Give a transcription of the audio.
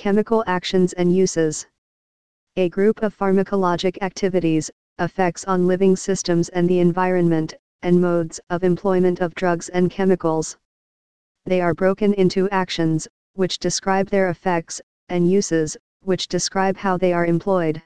Chemical actions and uses. A group of pharmacologic activities, effects on living systems and the environment, and modes of employment of drugs and chemicals. They are broken into actions, which describe their effects, and uses, which describe how they are employed.